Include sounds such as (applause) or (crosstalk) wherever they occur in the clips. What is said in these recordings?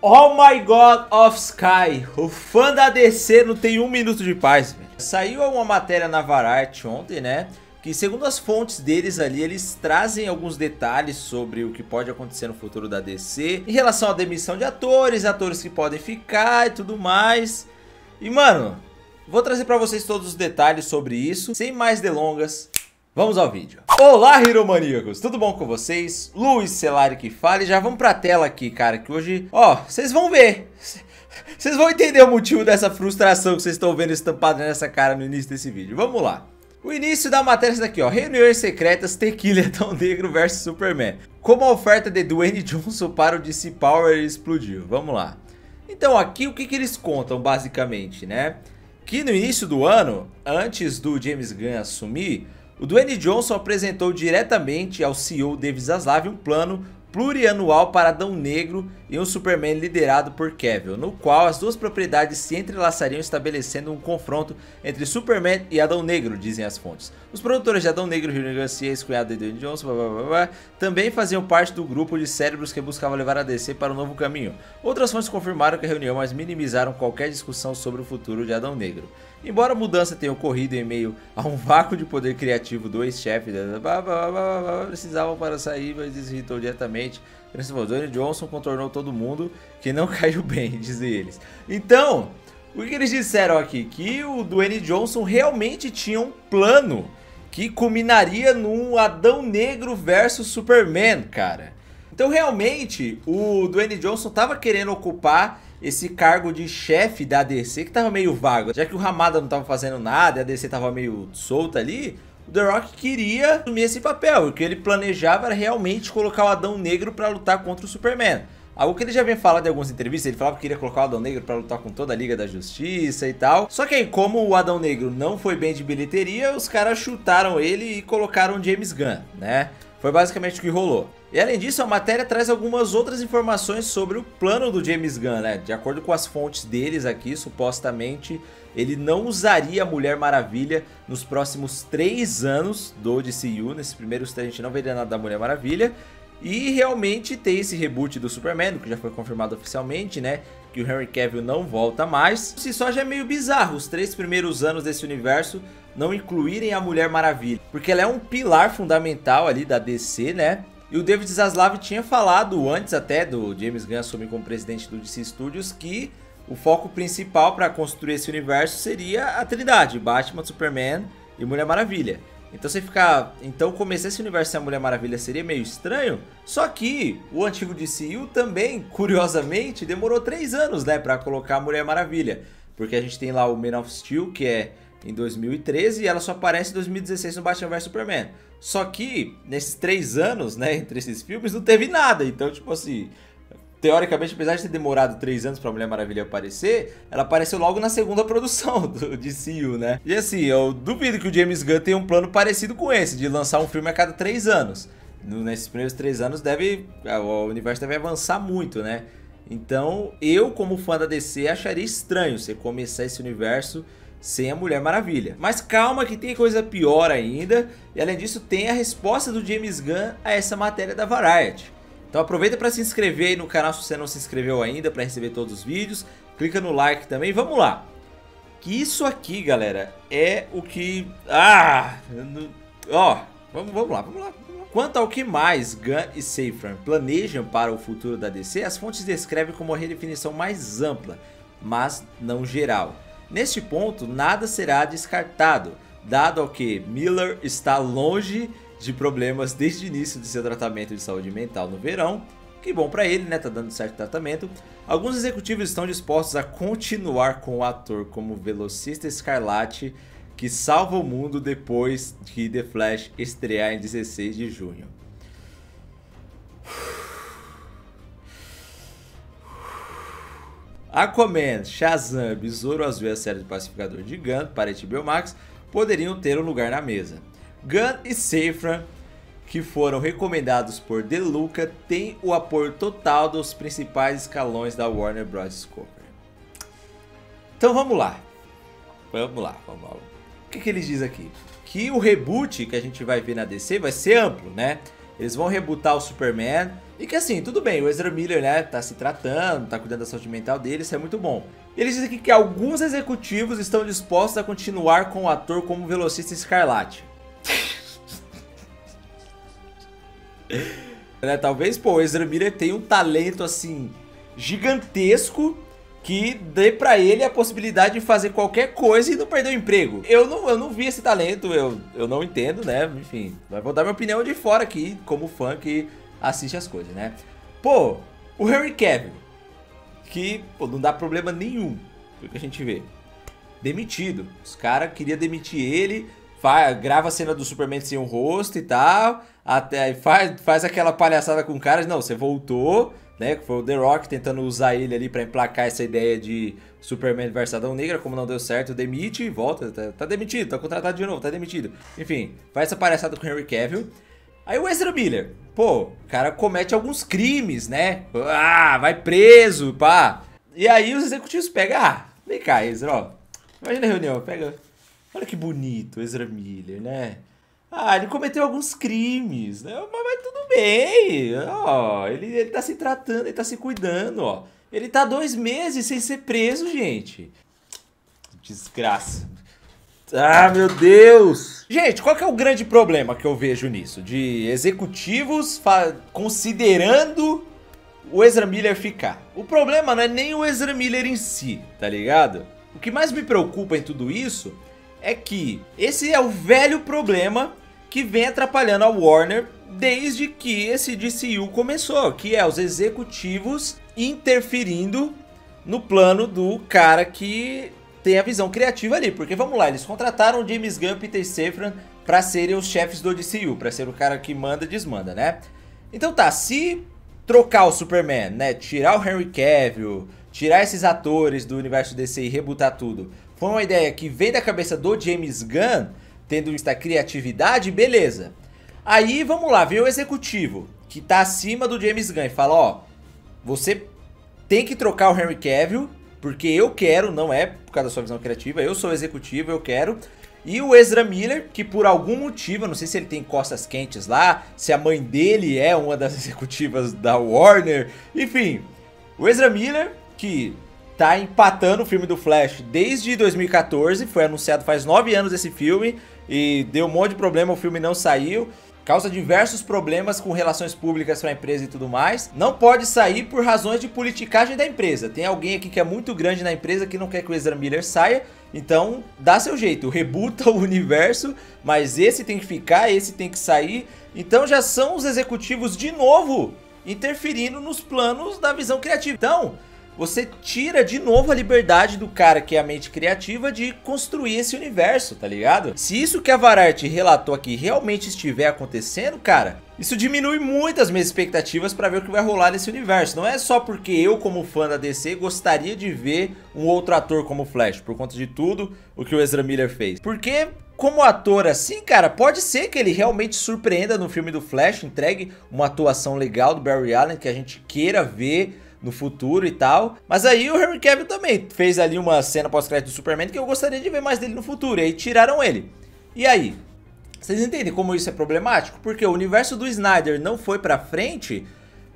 Oh my God of Sky, o fã da DC não tem um minuto de paz, velho. Saiu uma matéria na Variety ontem, né? Que segundo as fontes deles ali, eles trazem alguns detalhes sobre o que pode acontecer no futuro da DC. Em relação à demissão de atores, atores que podem ficar e tudo mais. E mano, vou trazer pra vocês todos os detalhes sobre isso. Sem mais delongas, Vamos ao vídeo. Olá, Hiromaníacos! Tudo bom com vocês? Luiz Celari que fala e já vamos pra tela aqui, cara, que hoje... Ó, vocês vão ver. Vocês vão entender o motivo dessa frustração que vocês estão vendo estampada nessa cara no início desse vídeo. Vamos lá. O início da matéria é daqui, ó. Reuniões secretas Tequila (laughs) Tão Negro versus Superman. Como a oferta de Dwayne Johnson para o DC Power explodiu. Vamos lá. Então aqui o que, que eles contam basicamente, né? Que no início do ano, antes do James Gunn assumir... O Dwayne Johnson apresentou diretamente ao CEO David Zaslav um plano plurianual para Adão Negro e um Superman liderado por Cavill, no qual as duas propriedades se entrelaçariam estabelecendo um confronto entre Superman e Adão Negro, dizem as fontes. Os produtores de Adão Negro, Hugh Garcia, ex-cunhado de Dwayne Johnson, blá, blá, blá, também faziam parte do grupo de cérebros que buscava levar a DC para um novo caminho. Outras fontes confirmaram que a reunião, mas minimizaram qualquer discussão sobre o futuro de Adão Negro. Embora a mudança tenha ocorrido em meio a um vácuo de poder criativo do ex-chefe, precisavam para sair, mas irritou diretamente. Dwayne Johnson contornou todo mundo, que não (laughs) caiu bem, dizem eles. Então, o que eles disseram aqui? Que o Dwayne Johnson realmente tinha um plano que culminaria num Adão Negro versus Superman, cara. Então, realmente, o Dwayne Johnson estava querendo ocupar esse cargo de chefe da DC que tava meio vago. Já que o Ramada não tava fazendo nada e a DC tava meio solta ali, The Rock queria assumir esse papel. O que ele planejava era realmente colocar o Adão Negro para lutar contra o Superman. Algo que ele já vem falando em algumas entrevistas, ele falava que queria colocar o Adão Negro para lutar com toda a Liga da Justiça e tal. Só que aí, como o Adão Negro não foi bem de bilheteria, os caras chutaram ele e colocaram James Gunn, né? Foi basicamente o que rolou. E além disso, a matéria traz algumas outras informações sobre o plano do James Gunn, né? De acordo com as fontes deles aqui, supostamente ele não usaria a Mulher Maravilha nos próximos três anos do DCU. Nesses primeiros três a gente não veria nada da Mulher Maravilha. E realmente tem esse reboot do Superman, que já foi confirmado oficialmente, né? Que o Henry Cavill não volta mais. Se só já é meio bizarro os três primeiros anos desse universo não incluírem a Mulher Maravilha. Porque ela é um pilar fundamental ali da DC, né? E o David Zaslav tinha falado antes até do James Gunn assumir como presidente do DC Studios que o foco principal para construir esse universo seria a Trindade, Batman, Superman e Mulher Maravilha. Então você ficar, então começar esse universo sem a Mulher Maravilha seria meio estranho. Só que o antigo DCU também, curiosamente, demorou três anos, né, para colocar a Mulher Maravilha, porque a gente tem lá o Man of Steel, que é em 2013 e ela só aparece em 2016 no Batman vs Superman. Só que nesses três anos, né, entre esses filmes, não teve nada. Então, tipo assim, teoricamente, apesar de ter demorado três anos pra Mulher Maravilha aparecer, ela apareceu logo na segunda produção (laughs) do DCU, né? E assim, eu duvido que o James Gunn tenha um plano parecido com esse, de lançar um filme a cada três anos. Nesses primeiros três anos deve. O universo deve avançar muito, né? Então, eu, como fã da DC, acharia estranho você começar esse universo sem a Mulher Maravilha. Mas calma que tem coisa pior ainda, e além disso tem a resposta do James Gunn a essa matéria da Variety. Então aproveita para se inscrever aí no canal se você não se inscreveu ainda para receber todos os vídeos, clica no like também, vamos lá. Que isso aqui, galera, é o que... Ah! Ó, vamos, vamos lá, vamos lá. Quanto ao que mais Gunn e Safran planejam para o futuro da DC, as fontes descrevem como uma redefinição mais ampla, mas não geral. Neste ponto, nada será descartado, dado que Miller está longe de problemas desde o início de seu tratamento de saúde mental no verão. Que bom para ele, né? Tá dando certo tratamento. Alguns executivos estão dispostos a continuar com o ator como velocista escarlate que salva o mundo depois de The Flash estrear em 16 de junho. Aquaman, Shazam, Besouro Azul e a série do Pacificador de Gunn para HBO Max poderiam ter um lugar na mesa. Gunn e Safran, que foram recomendados por DeLuca, têm o apoio total dos principais escalões da Warner Bros. Discovery. Então vamos lá. Vamos lá, vamos lá. O que, que eles dizem aqui? Que o reboot que a gente vai ver na DC vai ser amplo, né? Eles vão rebutar o Superman. E que assim, tudo bem, o Ezra Miller, né, tá se tratando, tá cuidando da saúde mental dele, isso é muito bom. Eles dizem aqui que alguns executivos estão dispostos a continuar com o ator como velocista escarlate. (laughs) né, talvez, pô, o Ezra Miller tem um talento, assim, gigantesco que dê para ele a possibilidade de fazer qualquer coisa e não perder o emprego. Eu não, eu não vi esse talento, eu, eu não entendo, né? Enfim, vou dar minha opinião de fora aqui, como fã que assiste as coisas, né? Pô, o Henry Cavill, que pô, não dá problema nenhum, pelo que a gente vê. Demitido. Os caras queriam demitir ele, faz, grava a cena do Superman sem um rosto e tal, até faz, faz aquela palhaçada com o cara, não, você voltou, né? Que foi o The Rock tentando usar ele ali para emplacar essa ideia de Superman versus Adão Negra, como não deu certo, demite e volta, tá, tá, demitido, tá contratado de novo, tá demitido. Enfim, faz essa palhaçada com o Henry Cavill. Aí o Ezra Miller, pô, o cara comete alguns crimes, né? Ah, vai preso, pá. E aí os executivos pegam, ah, vem cá, Ezra, ó. Imagina a reunião, pega. Olha que bonito, Ezra Miller, né? Ah, ele cometeu alguns crimes, né? Mas, mas tudo bem. Ó, ele, ele tá se tratando, ele tá se cuidando, ó. Ele tá dois meses sem ser preso, gente. Desgraça. Ah, meu Deus! Gente, qual que é o grande problema que eu vejo nisso? De executivos considerando o Ezra Miller ficar. O problema não é nem o Ezra Miller em si, tá ligado? O que mais me preocupa em tudo isso é que esse é o velho problema que vem atrapalhando a Warner desde que esse DCU começou, que é os executivos interferindo no plano do cara que tem a visão criativa ali. Porque vamos lá, eles contrataram James Gunn e Peter Safran para serem os chefes do DCU, para ser o cara que manda e desmanda, né? Então tá, se trocar o Superman, né, tirar o Henry Cavill, tirar esses atores do universo DC e rebutar tudo, foi uma ideia que veio da cabeça do James Gunn, tendo esta criatividade, beleza. Aí vamos lá, vem o executivo, que tá acima do James Gunn e fala, ó, você tem que trocar o Henry Cavill porque eu quero, não é por causa da sua visão criativa, eu sou executivo, eu quero. E o Ezra Miller, que por algum motivo, não sei se ele tem costas quentes lá, se a mãe dele é uma das (laughs) executivas da Warner, enfim. O Ezra Miller, que tá empatando o filme do Flash desde 2014, foi anunciado faz nove anos esse filme, e deu um monte de problema, o filme não saiu causa diversos problemas com relações públicas para a empresa e tudo mais. Não pode sair por razões de politicagem da empresa. Tem alguém aqui que é muito grande na empresa que não quer que o Ezra Miller saia, então dá seu jeito, (laughs) rebuta o universo, mas esse tem que ficar, esse tem que sair. Então já são os executivos de novo interferindo nos planos da visão criativa. Então, você tira de novo a liberdade do cara que é a mente criativa de construir esse universo, tá ligado? Se isso que a Vararte relatou aqui realmente estiver acontecendo, cara, isso diminui muito as minhas expectativas para ver o que vai rolar nesse universo. Não é só porque eu, como fã da DC, gostaria de ver um outro ator como Flash, por conta de tudo o que o Ezra Miller fez. Porque como ator assim, cara, pode ser que ele realmente surpreenda no filme do Flash, entregue uma atuação legal do Barry Allen que a gente queira ver no futuro e tal. Mas aí o Henry Cavill também fez ali uma cena pós-crédito do Superman que eu gostaria de ver mais dele no futuro. E aí tiraram ele. E aí? Vocês entendem como isso é problemático? Porque o universo do Snyder não foi pra frente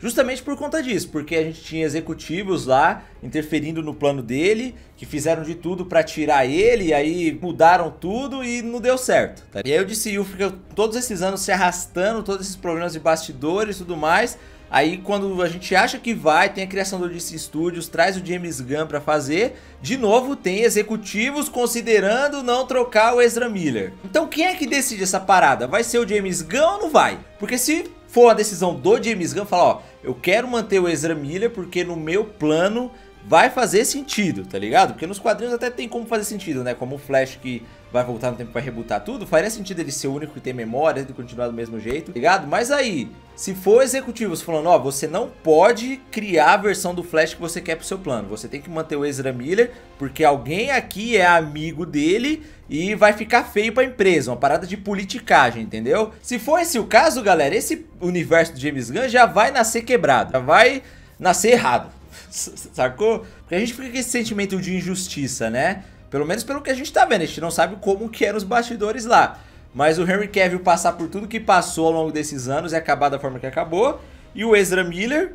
justamente por conta disso, porque a gente tinha executivos lá interferindo no plano dele, que fizeram de tudo para tirar ele, e aí mudaram tudo e não deu certo. Tá? E aí o DCU fica todos esses anos se arrastando, todos esses problemas de bastidores e tudo mais, Aí quando a gente acha que vai, tem a criação do DC Studios, traz o James Gunn para fazer. De novo, tem executivos considerando não trocar o Ezra Miller. Então quem é que decide essa parada? Vai ser o James Gunn ou não vai? Porque se for a decisão do James Gunn, falar, ó, eu quero manter o Ezra Miller porque no meu plano vai fazer sentido, tá ligado? Porque nos quadrinhos até tem como fazer sentido, né? Como o Flash que vai voltar no tempo para rebutar tudo, faria sentido ele ser o único que tem memória, ele continuar do mesmo jeito, tá ligado? Mas aí, se for executivos falando, ó, você não pode criar a versão do Flash que você quer pro seu plano, você tem que manter o Ezra Miller, porque alguém aqui é amigo dele e vai ficar feio pra empresa, uma parada de politicagem, entendeu? Se for esse o caso, galera, esse universo do James Gunn já vai nascer quebrado, já vai nascer errado, (laughs) sacou? Porque a gente fica com esse sentimento de injustiça, né? Pelo menos pelo que a gente tá vendo, a gente não sabe como que eram os bastidores lá. Mas o Henry Cavill passar por tudo que passou ao longo desses anos e acabar da forma que acabou. E o Ezra Miller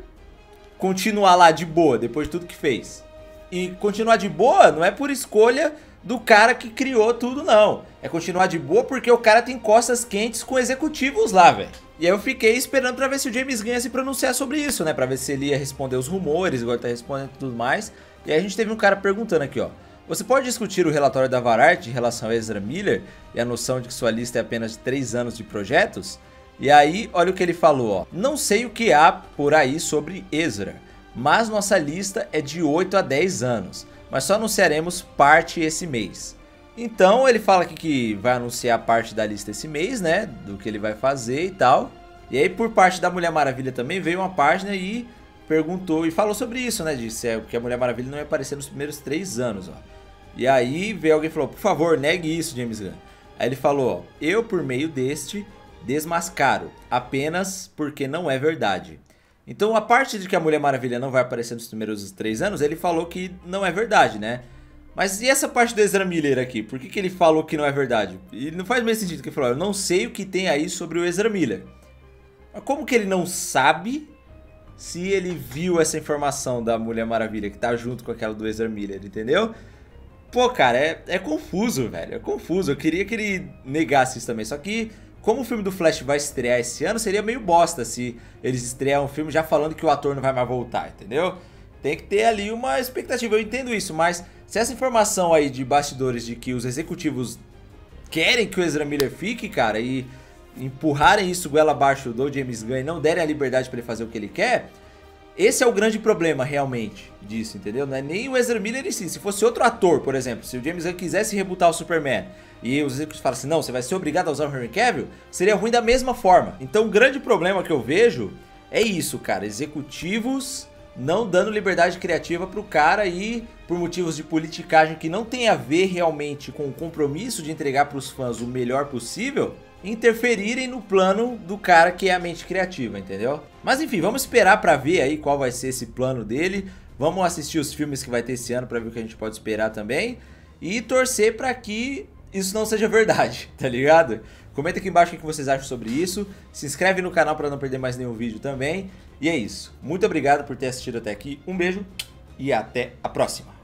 continuar lá de boa, depois de tudo que fez. E continuar de boa não é por escolha do cara que criou tudo, não. É continuar de boa porque o cara tem costas quentes com executivos lá, velho. E aí eu fiquei esperando pra ver se o James Gunn ia se pronunciar sobre isso, né? Pra ver se ele ia responder os rumores, ele tá respondendo tudo mais. E aí a gente teve um cara perguntando aqui, ó. Você pode discutir o relatório da Varart em relação a Ezra Miller e a noção de que sua lista é apenas de 3 anos de projetos? E aí, olha o que ele falou, ó. Não sei o que há por aí sobre Ezra, mas nossa lista é de 8 a 10 anos, mas só anunciaremos parte esse mês. Então ele fala aqui que vai anunciar parte da lista esse mês, né? Do que ele vai fazer e tal. E aí por parte da Mulher Maravilha também veio uma página e perguntou e falou sobre isso, né? Disse é, que a Mulher Maravilha não ia aparecer nos primeiros 3 anos, ó. E aí veio alguém e falou: por favor, negue isso, James Gunn. Aí ele falou: eu por meio deste desmascaro, apenas porque não é verdade. Então a parte de que a Mulher Maravilha não vai aparecer nos primeiros três anos, ele falou que não é verdade, né? Mas e essa parte do Ezra Miller aqui? Por que, que ele falou que não é verdade? E não faz mais sentido que ele falou, eu não sei o que tem aí sobre o Ezra Miller. Mas como que ele não sabe se ele viu essa informação da Mulher Maravilha que tá junto com aquela do Ezra Miller, entendeu? Pô, cara, é, é confuso, velho. É confuso. Eu queria que ele negasse isso também. Só que, como o filme do Flash vai estrear esse ano, seria meio bosta se eles estrear um filme já falando que o ator não vai mais voltar, entendeu? Tem que ter ali uma expectativa. Eu entendo isso, mas se essa informação aí de bastidores de que os executivos querem que o Ezra Miller fique, cara, e empurrarem isso goela abaixo do James Gunn e não derem a liberdade para ele fazer o que ele quer, esse é o grande problema, realmente, disso, entendeu? Não é nem o Ezra Miller em si. Se fosse outro ator, por exemplo, se o James Gunn quisesse rebutar o Superman e os executivos falassem, não, você vai ser obrigado a usar o Henry Cavill, seria ruim da mesma forma. Então o grande problema que eu vejo é isso, cara. Executivos não dando liberdade criativa pro cara e por motivos de politicagem que não tem a ver realmente com o compromisso de entregar pros fãs o melhor possível, interferirem no plano do cara que é a mente criativa, entendeu? Mas enfim, vamos esperar para ver aí qual vai ser esse plano dele. Vamos assistir os filmes que vai ter esse ano para ver o que a gente pode esperar também e torcer para que isso não seja verdade, (laughs) tá ligado? Comenta aqui embaixo o que vocês acham sobre isso. Se inscreve no canal para não perder mais nenhum vídeo também. E é isso. Muito obrigado por ter assistido até aqui. Um beijo e até a próxima.